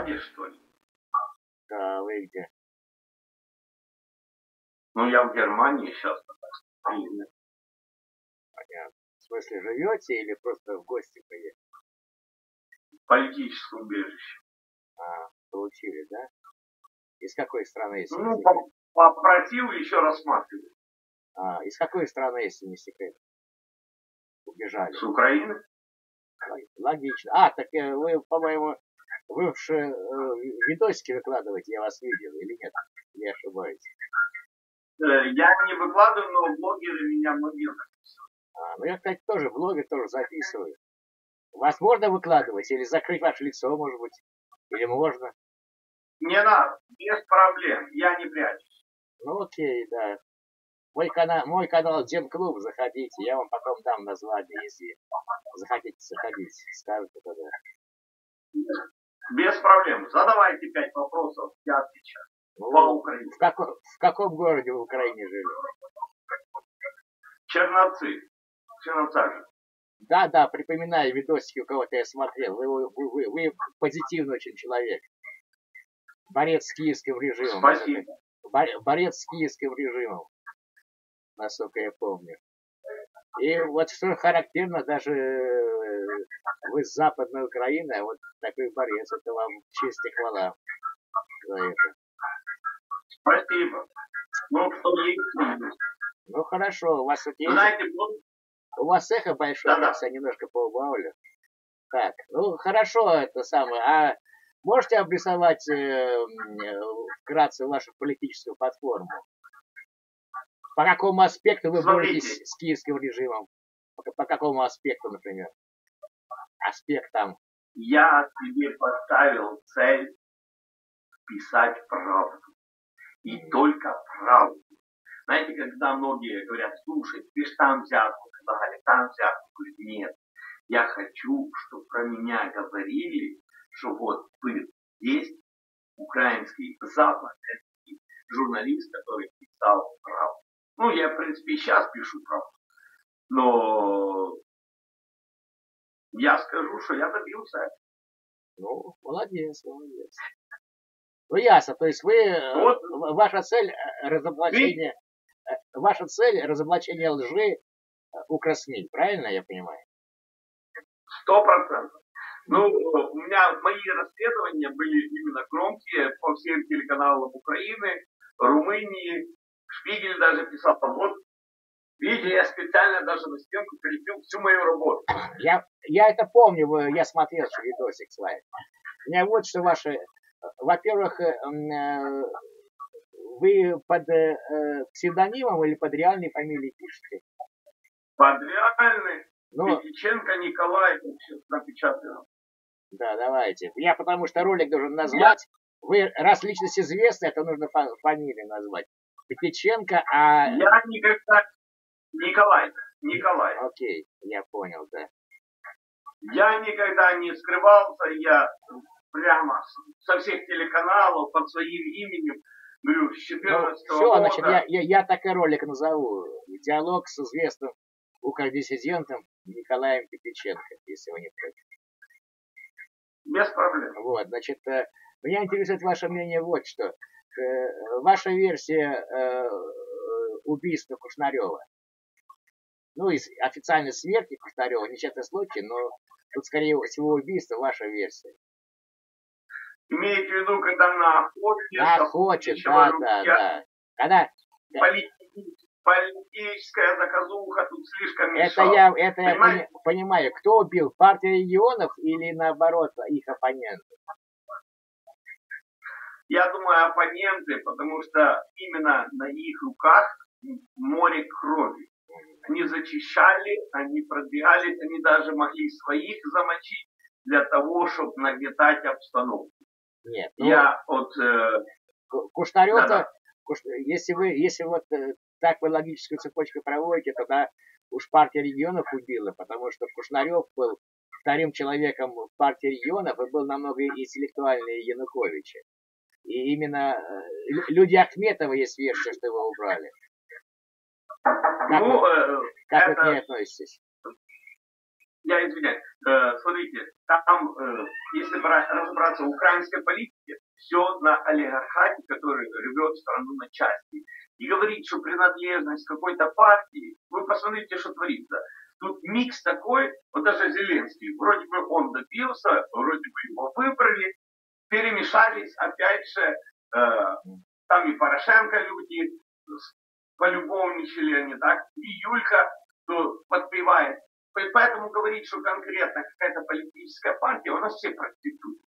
Канаде, что ли? Да, вы где? Ну, я в Германии сейчас. Понятно. В смысле, живете или просто в гости поехали? Политическое убежище. А, получили, да? Из какой страны, если не Ну, секрет? по- попросил еще рассматривать. А, из какой страны, если не секрет? Убежали. С Украины? Логично. А, так э, вы, по-моему, вы уж э, видосики выкладываете, я вас видел, или нет? Не ошибаюсь. Э, Я не выкладываю, но блогеры меня многие. А, ну я, кстати, тоже блоги тоже записываю. Вас можно выкладывать или закрыть ваше лицо, может быть? Или можно? Не надо, без проблем, я не прячусь. Ну окей, да. Мой канал, мой канал Ден Клуб, заходите, я вам потом дам название, если захотите заходить, скажете тогда. Без проблем. Задавайте пять вопросов, я отвечаю. Ну, По Украине. в, како- в каком городе в Украине жили? Черновцы. Черновцажи. Да, да, припоминаю видосики, у кого-то я смотрел. Вы, вы, вы, вы позитивный очень человек. Борец с киевским режимом. Спасибо. Бор- Борец с киевским режимом. Насколько я помню. И вот что характерно, даже э, вы с Западной Украины, а вот такой борец, это вам честь и хвала за это. Спасибо. Ну, что есть. Ну хорошо, у вас тут есть? Знаете, У вас эхо большое, сейчас я немножко поубавлю. Так, ну хорошо, это самое. А можете обрисовать э, э, вкратце вашу политическую платформу? По какому аспекту вы Смотрите. боретесь с киевским режимом? По, по какому аспекту, например? Аспект там. я себе поставил цель писать правду. И только правду. Знаете, когда многие говорят, слушай, ты ж там взятку дали, там взятку. Говорю, Нет, я хочу, чтобы про меня говорили, что вот был есть украинский западный журналист, который писал правду. Ну, я, в принципе, и сейчас пишу правду. Но я скажу, что я добился Ну, молодец, молодец. Ну ясно, то есть вы, э, Вот. ваша цель э, разоблачение, э, ваша цель разоблачение лжи э, Укрсмиль, правильно я понимаю? Сто процентов. Ну, у меня мои расследования были именно громкие по всем телеканалам Украины, Румынии. Шпигель даже писал, вот, видите, я специально даже на стенку прилепил всю мою работу. Я, я это помню, я смотрел видосик с вами. У меня вот что ваше, во-первых, э, э, вы под э, псевдонимом или под реальной фамилией пишете? Под реальный Ну, Петиченко Николай все напечатано. да, давайте. Я потому что ролик должен назвать. Вы, раз личность известна, это нужно фа- фамилию назвать. Петиченко, а... Я никогда... Николай, Николай. Окей, я понял, да. Я никогда не скрывался, я прямо со всех телеканалов под своим именем, говорю, с 14 все, года. Ну, значит, я, я, я так и ролик назову. Диалог с известным укрдиссидентом Николаем Петиченко, если вы не против. Без проблем. Вот, значит, э, меня интересует ваше мнение вот что. Э, Ваша версия э, убийства Кушнарева. Ну, из официальной смерти Кушнарева, несчастный случай, но тут, скорее всего, убийство, ваша версия. Имеете в виду, когда на охоте... Хочет, охотничьего да, да, да. Когда поли- Политическая заказуха тут слишком Это мешала. я, это я пони- понимаю. Кто убил? Партия регионов или наоборот их оппоненты? Я думаю, оппоненты, потому что именно на их руках море крови. Они зачищали, они продвигались, они даже могли своих замочить для того, чтобы нагнетать обстановку. Нет. Ну, Я от... э, Ку- Кушнарев-то, Да-да. Куш- если вы, если вот э, так вы логическую цепочку проводите, тогда уж партия регионов убила, потому что Кушнарев был вторым человеком в партии регионов и был намного интеллектуальнее Януковича. И именно э, лю- люди Ахметова есть версия, что его убрали. Как, ну, вы, э, как вы это- к ней относитесь? я извиняюсь, э, смотрите, там, э, если брать, разобраться в украинской политике, все на олигархате, который рвет страну на части. И говорить, что принадлежность какой-то партии, вы посмотрите, что творится. Тут микс такой, вот даже Зеленский, вроде бы он добился, вроде бы его выбрали, перемешались, опять же, э, там и Порошенко люди полюбовничали они, так, и Юлька то подпевает. Поэтому говорить, что конкретно какая-то политическая партия, у нас все проституты.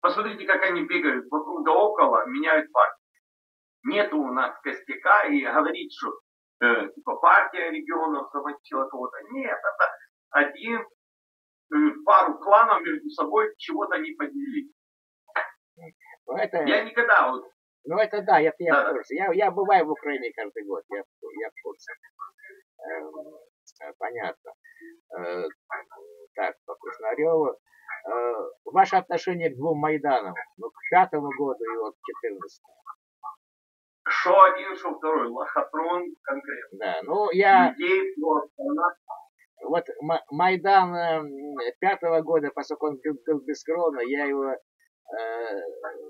Посмотрите, как они бегают вокруг да около, меняют партию. Нету у нас костяка и говорить, что э, типа партия регионов замочила кого-то. Нет, это один, э, пару кланов между собой чего-то не поделили. Это... Я никогда ну это да, я, я да. в курсе. Я, я бываю в Украине каждый год, я, я в курсе. Эм, э, понятно. Э, так, по Кушнареву. Э, ваше отношение к двум Майданам, ну, к пятому году и вот к четырнадцатому. Что один, что второй, лохотрон конкретно. Да, ну я... Людей, вот Майдан э, пятого года, поскольку он был, был бескровно, я его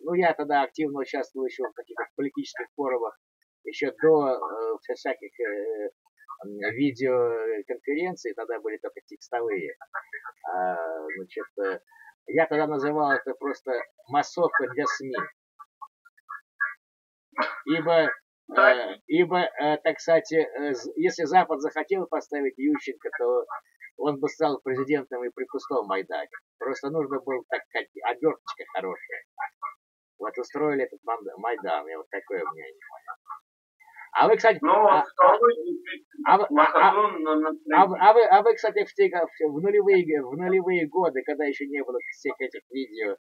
ну, я тогда активно участвовал еще в каких-то политических форумах, еще до э, всяких э, видеоконференций, тогда были только текстовые. А, значит, я тогда называл это просто массовка для СМИ. Ибо, э, ибо э, так сказать, э, если Запад захотел поставить Ющенко, то он бы стал президентом и при пустом Майдане. Просто нужно было, так сказать, оберточка хорошая. Вот устроили этот Майдан, и вот такое мнение. А вы, кстати, ну, а, а, а, а, а, вы, а вы, кстати, в, те, в, нулевые, в нулевые годы, когда еще не было всех этих видео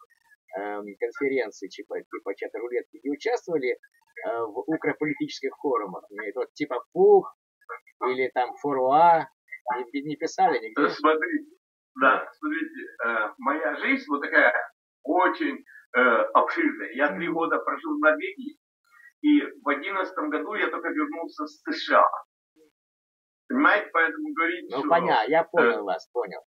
э, конференций, типа, типа чата рулетки, не участвовали э, в укрополитических форумах? Вот, типа ФУХ или там Форуа, не, не писали нигде? Смотрите, да, смотрите, э, моя жизнь вот такая очень э, обширная. Я три года прожил в Норвегии, и в одиннадцатом году я только вернулся с США. Понимаете, поэтому говорить, Ну, что... понятно, я понял э, вас, понял.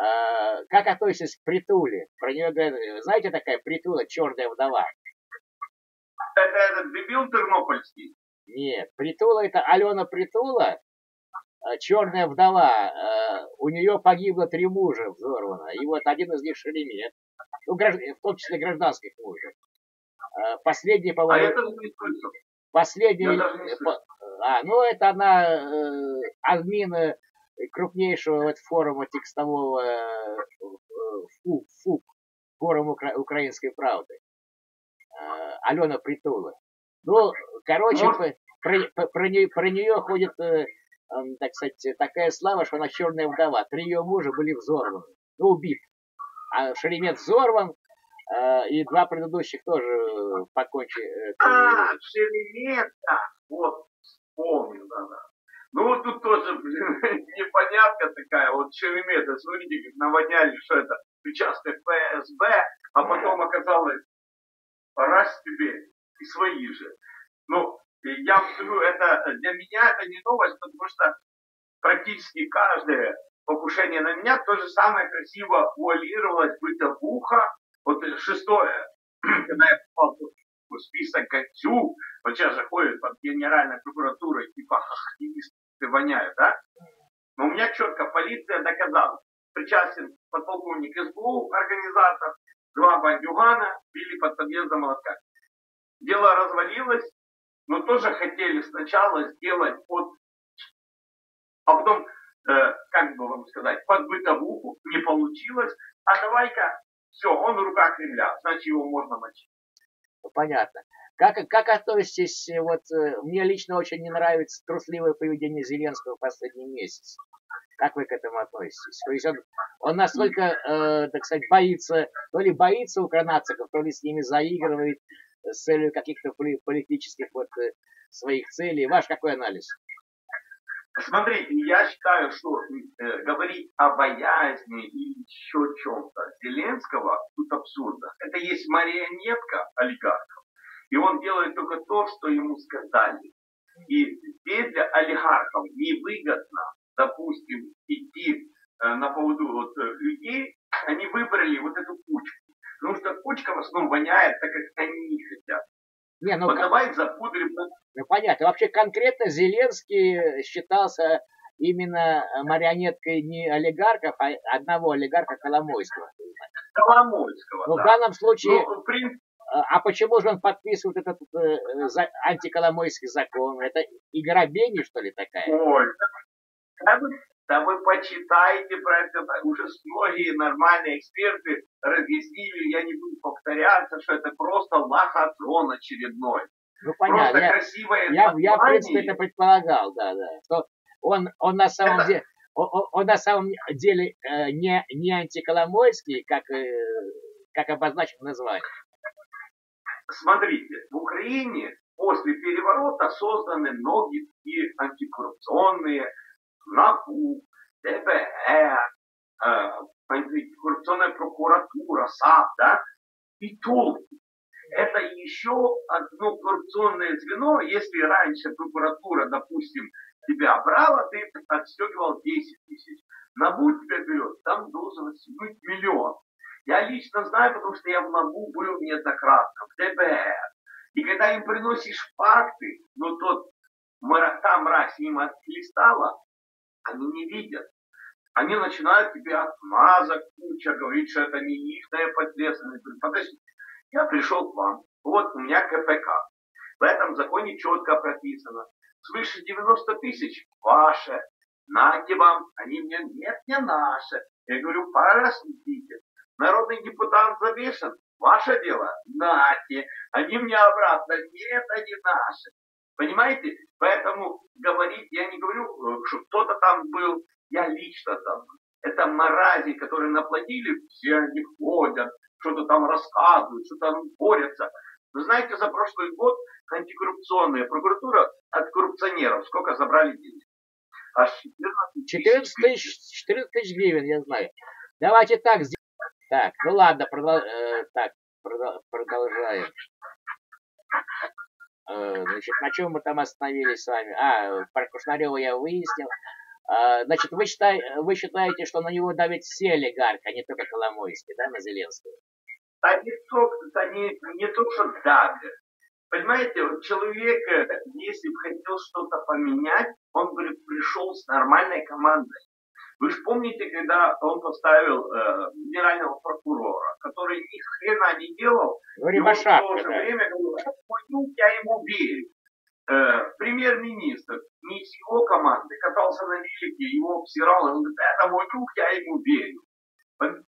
А, как относитесь к Притуле? Про нее говорят, знаете, такая Притула, черная вдова? Это этот дебил тернопольский? Нет, Притула это Алена Притула, Э, черная вдова, э, у нее погибло три мужа взорвано, и вот один из них Шеремет, в том числе гражданских мужей. Э, последний, по-моему... А это Последний... А, ну, это она э, админ крупнейшего вот форума текстового э, ФУП, ФУП, форум Укра... украинской правды. Э, Алена Притула. Ну, короче, ну, про, про, про, нее, про нее ходит так сказать, такая слава, что она черная вдова. Три ее мужа были взорваны, ну, убиты. А Шеремет взорван, э, и два предыдущих тоже покончили. Э, а, Шеремета! Вот, вспомнил, да, да. Ну вот тут тоже, блин, непонятка такая. Вот Шеремета, смотрите, как наводняли, что это причастный ФСБ, а потом оказалось, раз тебе и свои же. Ну, я вам скажу, это для меня это не новость, потому что практически каждое покушение на меня то же самое красиво вуалировалось бытовуха. Вот шестое, когда я попал в список Катю, вот сейчас же ходит под генеральной прокуратурой, типа активисты воняют, да? Но у меня четко полиция доказала, причастен подполковник СБУ, организатор, два бандюгана били под подъездом молотка. Дело развалилось, но тоже хотели сначала сделать под, а потом, как бы вам сказать, под бытовуху, не получилось, а давай-ка, все, он в руках Кремля, значит его можно мочить. Ну, понятно. Как, как относитесь, э, вот э, мне лично очень не нравится трусливое поведение Зеленского в последний месяц. Как вы к этому относитесь? То есть он, он настолько, э, так сказать, боится, то ли боится укронациков, то ли с ними заигрывает, с целью каких-то политических вот э, своих целей. Ваш какой анализ? Смотрите, я считаю, что э, говорить о боязни или еще чем-то Зеленского тут абсурдно. Это есть марионетка олигархов. И он делает только то, что ему сказали. И здесь для олигархов невыгодно, допустим, идти на поводу вот, людей, они выбрали вот эту кучку. Потому что кучка в основном воняет так, как они не хотят. Не, ну, вот как... давай запудрим. Ну понятно. Вообще конкретно Зеленский считался именно марионеткой не олигархов, а одного олигарха Коломойского. Коломойского, ну, да. В данном случае... Ну, в принципе... А почему же он подписывает этот э, за, антиколомойский закон? Это игра Бени, что ли, такая? Ой, да, да вы почитайте про это. Уже многие нормальные эксперты разъяснили, я не буду повторяться, что это просто лохотрон очередной. Ну, понятно. я, я, я, в принципе, это предполагал, да, да. Что он, он на самом это... деле... Он, он на самом деле э, не, не антиколомойский, как, э, как обозначено название. Смотрите, в Украине после переворота созданы многие такие антикоррупционные НАБУ, ДБР, э, антикоррупционная прокуратура, САП, да, и толки. Это еще одно коррупционное звено, если раньше прокуратура, допустим, тебя брала, ты отстегивал 10 тысяч. НАБУ тебя берет, там должен отстегнуть миллион. Я лично знаю, потому что я в НАБУ был неоднократно, в ДБР. И когда им приносишь факты, ну тот та мразь им отлистала, они не видят. Они начинают тебе отмазок куча, говорить, что это не их ответственность. Подожди, я пришел к вам, вот у меня КПК. В этом законе четко прописано. Свыше 90 тысяч ваше. Нате вам. Они мне, нет, не наше. Я говорю, порассудите. Народный депутат завешен. Ваше дело? Нате. Они мне обратно. Нет, они наши. Понимаете? Поэтому говорить, я не говорю, э, что кто-то там был, я лично там. Это марази, которые наплатили, все они ходят, что-то там рассказывают, что-то там борются. Вы знаете, за прошлый год антикоррупционная прокуратура от коррупционеров сколько забрали денег? Аж 14 тысяч, 14 тысяч гривен, я знаю. Давайте так сделаем. Так, ну ладно, продол... э, так, продол... продолжаем. Э, значит, на чем мы там остановились с вами? А, про Кушнарева я выяснил. А, значит, вы, считай, вы считаете, что на него давит все олигархи, а не только Коломойский, да, на Зеленского? А не только, не, не только что давят. Понимаете, вот человек, э, если бы хотел что-то поменять, он бы пришел с нормальной командой. Вы же помните, когда он поставил э, генерального прокурора, который ни хрена не делал, ну, и он в то же да. время говорил, я ему верю. Э, премьер-министр не из его команды катался на велике, его обсирал, он говорит, это мой друг, я ему верю.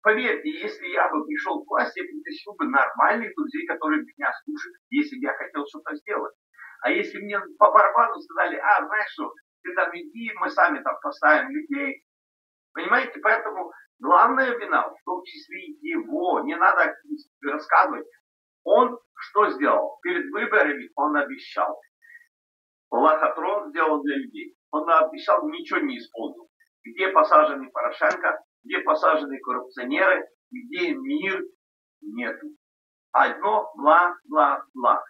Поверьте, если я бы пришел к власти, я притащил бы нормальных друзей, которые меня слушают, если бы я хотел что-то сделать. А если мне по барабану сказали, а, знаешь что, ты там иди, мы сами там поставим людей, Понимаете, поэтому главная вина, в том числе его, не надо рассказывать. Он что сделал? Перед выборами он обещал. Лохотрон сделал для людей. Он обещал, ничего не исполнил. Где посажены Порошенко, где посажены коррупционеры, где мир нету. Одно бла-бла-бла.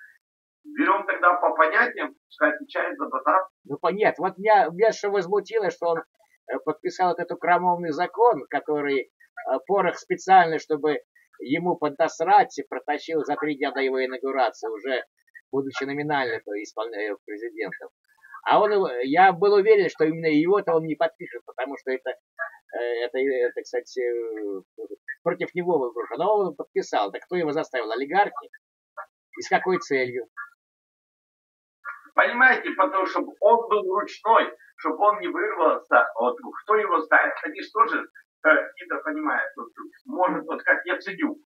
Берем тогда по понятиям, пускай отвечает за базар. Ну, нет, вот меня, меня что возмутило, что он Э, подписал вот этот крамовный закон, который э, Порох специально, чтобы ему подосрать, протащил за три дня до его инаугурации, уже будучи исполняя президентом. А он, я был уверен, что именно его-то он не подпишет, потому что это, э, это, это кстати, против него выброшено. Но он подписал. Так кто его заставил? Олигархи? И с какой целью? Понимаете, потому что он был ручной чтобы он не вырвался, вот кто его знает, они же тоже э, не понимают, вот, может, вот как я ценю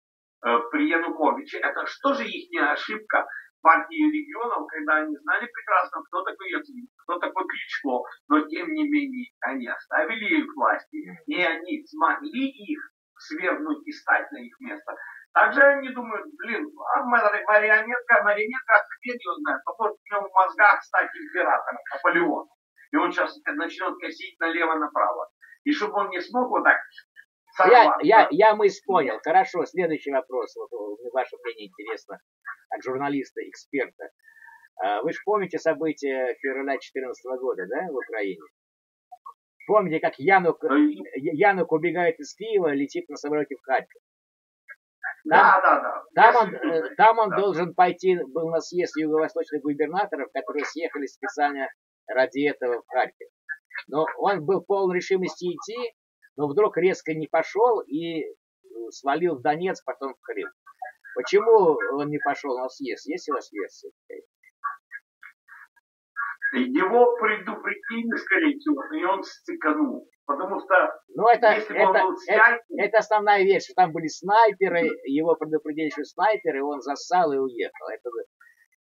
э, при Януковиче, это что же их ошибка партии регионов, когда они знали прекрасно, кто такой Яценюк, кто такой Кличко, но тем не менее они оставили их власти, и они смогли их свергнуть и стать на их место. Также они думают, блин, а марионетка, марионетка, хрен ее знает, может у него в мозгах стать императором, Наполеоном и он сейчас начнет косить налево-направо. И чтобы он не смог вот так я, я, я мысль понял. Хорошо, следующий вопрос. Вот, ваше мнение интересно, как журналиста, эксперта. А, вы же помните события февраля 2014 года, да, в Украине? Помните, как Янук, Янук убегает из Киева, летит на самолете в Харьков. Да, да, да. Там он, там он да. должен пойти, был на съезд юго-восточных губернаторов, которые съехали специально ради этого в Харьков. Но он был полон решимости идти, но вдруг резко не пошел и э, свалил в Донецк, потом в Крым. Почему он не пошел на съезд? Есть у вас версия? Его предупредили, скорее всего, и он стеканул. Потому что Ну, это, если бы он это, был это, снять, это основная версия. Там были снайперы, его предупредили, что снайперы, он засал и уехал. Это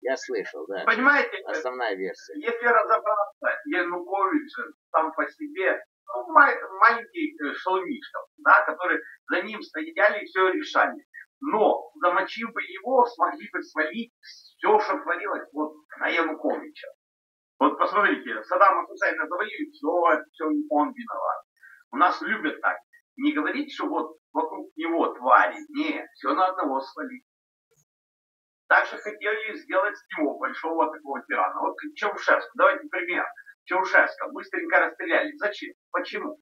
я слышал, да. понимаете, Основная версия. если разобраться, Янукович сам по себе, ну, ма- маленький э, шалунишка, да, которые за ним стояли и все решали. Но, замочив бы его, смогли бы свалить все, что творилось вот на Януковича. Вот посмотрите, Саддама Хусейна завалили, все, все он виноват. У нас любят так. Не говорить, что вот вокруг него твари. Нет, все на одного свалить. Также хотели сделать с него большого такого тирана. Вот как. Давайте пример. Чаушеску быстренько расстреляли. Зачем? Почему?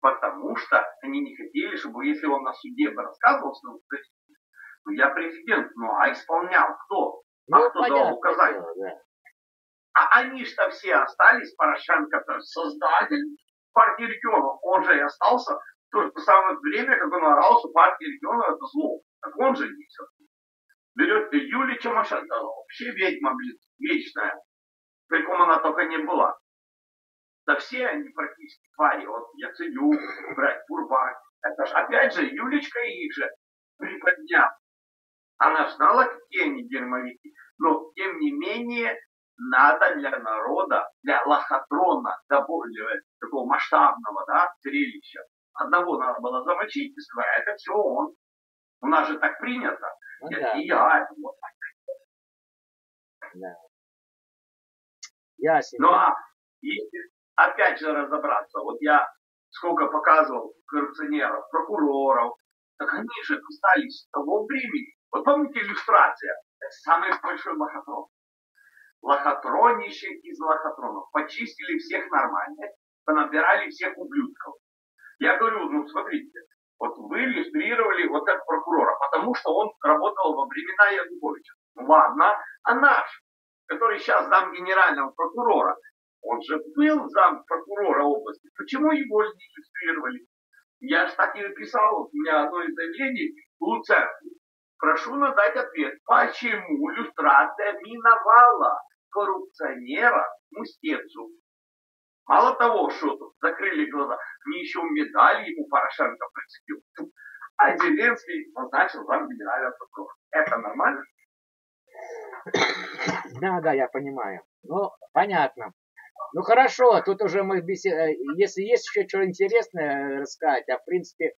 Потому что они не хотели, чтобы если он на суде бы рассказывал, что ну, ну, я президент, ну а исполнял кто? Ну, а кто дал понятное указания? дело, да. А они что все остались, Порошенко, то есть создатель партии регионов. Он же и остался в то же самое время, как он орал, что партия регионов это зло. Так он же несет. Берет Юлия Тимошенко, вообще ведьма, блин, вечная. Приком она только не была. Да все они практически твари. Вот Яценюк, брать Бурбак. Это ж опять же Юлечка их же приподнял. Она знала, какие они дерьмовики. Но, тем не менее, надо для народа, для лохотрона, для более такого масштабного да, зрелища. Одного надо было замочить и сказать, «А это все он. У нас же так принято. Ну Я- да, и я. это вот. да. Ясненько. Ну а если опять же разобраться, вот я сколько показывал коррупционеров, прокуроров, так они же остались того времени. Вот помните иллюстрация? Это самый большой лохотрон. Лохотроннейший из лохотронов. Почистили всех нормально, понабирали всех ублюдков. Я говорю, ну смотрите, вот вы иллюстрировали вот как прокурора, потому что он работал во времена Януковича. Ну ладно, а наш, который сейчас зам генерального прокурора, он же был зам прокурора области. Почему его не иллюстрировали? Я же так и написал, у меня одно из заявлений Луценко. Прошу надать ответ, почему иллюстрация миновала коррупционера Мустецу. Мало того, что закрыли глаза, они еще медаль ему Порошенко прицепил. А Зеленский назначил зам генерального прокурора. Это нормально? Да, да, я понимаю. Ну, понятно. Ну хорошо, тут уже мы бесе- э, Если есть еще что интересное рассказать, а в принципе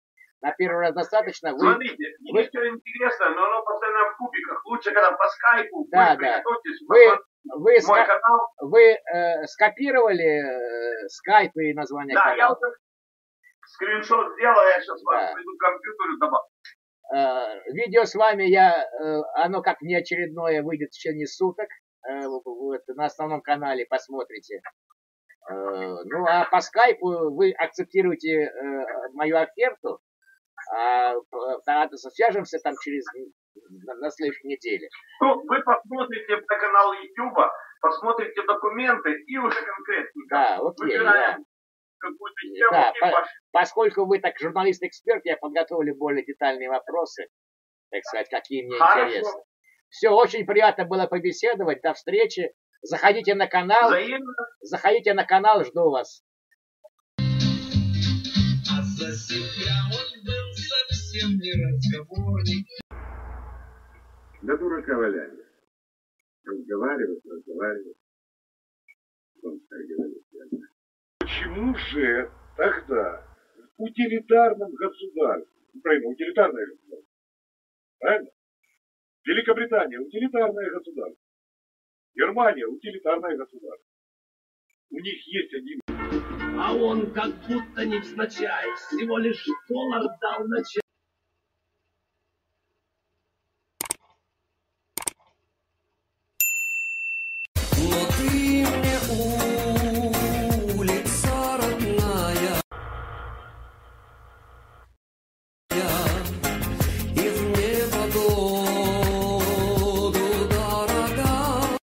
на первый раз достаточно. Вы... Смотрите, мне все интересно, но оно постоянно в кубиках. Лучше, когда по скайпу Да, вы да. Вы, вы, ска- канал. вы э, скопировали э, скайп и название Да, я канала? уже скриншот сделал, я сейчас Да. вам приду к компьютеру добавлю. Э, видео с вами я, э, оно как неочередное выйдет в течение суток. Вот, на основном канале посмотрите. Э, ну а по скайпу вы акцептируете э, мою оферту, а свяжемся там через на, следующей неделе. Ну, вы посмотрите на канал YouTube, посмотрите документы и уже конкретненько Да, окей, да. тему Да, по-. Поскольку вы так журналист-эксперт, я подготовлю более детальные вопросы, так сказать, какие мне Хорошо. интересны. Все, очень приятно было побеседовать. До встречи. Заходите на канал. Взаимно. Заходите на канал, жду вас. А за себя он был совсем не разговорник. Да дурака валяли. Разговаривать, разговаривать. Он так говорит, я знаю. Почему же тогда в утилитарном государстве, Украина утилитарное государство, правильно? Великобритания утилитарное государство, Германия утилитарное государство. У них есть один А он как будто невзначай всего лишь доллар дал на чай.